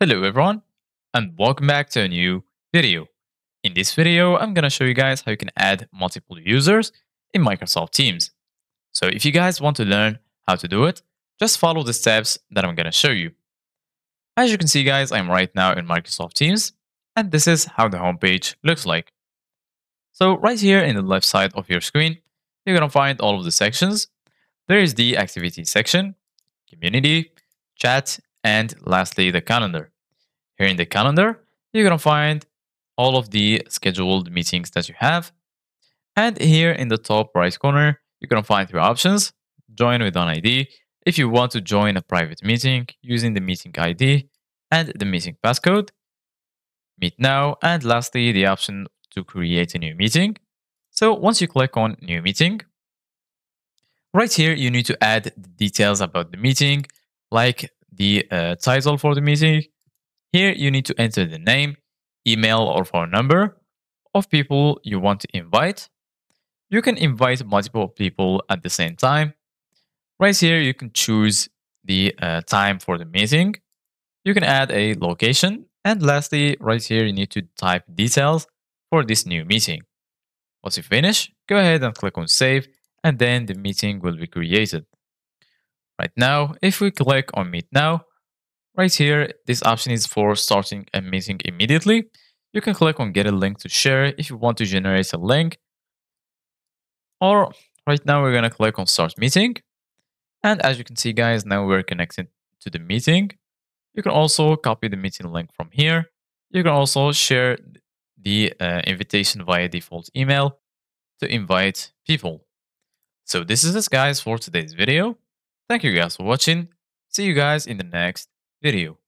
Hello everyone and welcome back to a new video. In this video, I'm to show you guys how you can add multiple users in Microsoft Teams. So if you guys want to learn how to do it, just follow the steps that I'm to show you. As you can see guys, I'm right now in Microsoft Teams and this is how the homepage looks like. So right here in the left side of your screen, you're to find all of the sections. There is the activity section, community, chat, and lastly, the calendar. Here in the calendar, you're going to find all of the scheduled meetings that you have. And here in the top right corner, you're going to find three options. Join with an ID. If you want to join a private meeting using the meeting ID and the meeting passcode. Meet now. And lastly, the option to create a new meeting. So once you click on new meeting, right here, you need to add the details about the meeting, like the uh, title for the meeting. Here, you need to enter the name, email, or phone number of people you want to invite. You can invite multiple people at the same time. Right here, you can choose the uh, time for the meeting. You can add a location. And lastly, right here, you need to type details for this new meeting. Once you finish, go ahead and click on save, and then the meeting will be created. Right now, if we click on Meet Now, right here, this option is for starting a meeting immediately. You can click on Get a link to share if you want to generate a link. Or right now, we're going to click on Start Meeting. And as you can see, guys, now we're connected to the meeting. You can also copy the meeting link from here. You can also share the uh, invitation via default email to invite people. So this is it guys for today's video. Thank you guys for watching. See you guys in the next video.